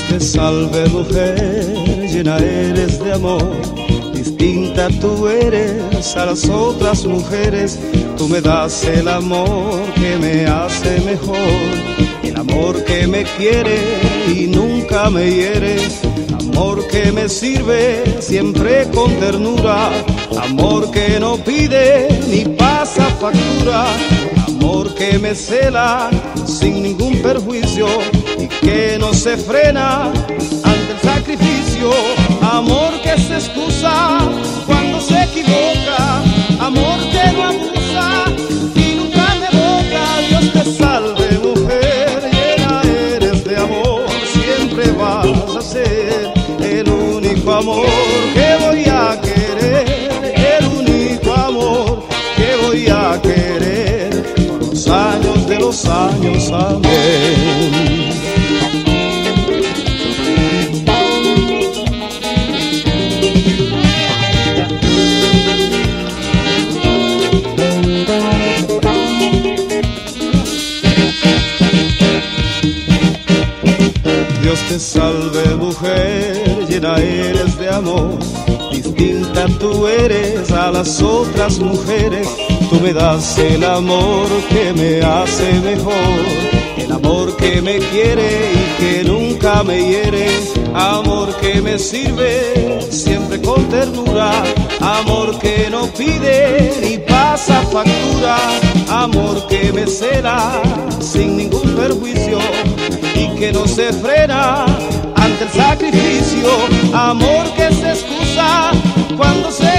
te salve mujer, llena eres de amor, distinta tú eres a las otras mujeres, tú me das el amor que me hace mejor, el amor que me quiere y nunca me hiere, amor que me sirve siempre con ternura, amor que no pide ni pasa factura, que me cela sin ningún perjuicio y que no se frena ante el sacrificio, amor que se excusa cuando se equivoca, amor que no abusa y nunca me boca. Dios te salve, mujer, llena eres de amor, siempre vas a ser el único amor que los años, amén. Dios te salve mujer, llena eres de amor, distinta tú eres a las otras mujeres, tú me das el amor que me hace mejor, el amor que me quiere y que nunca me hiere, amor que me sirve siempre con ternura, amor que no pide ni pasa factura, amor que me cela sin ningún perjuicio y que no se frena ante el sacrificio, amor que se excusa cuando se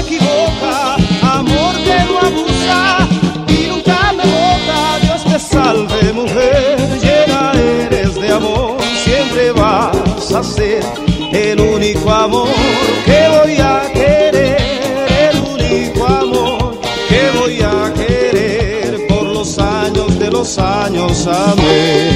el único amor que voy a querer, el único amor que voy a querer por los años de los años, amén.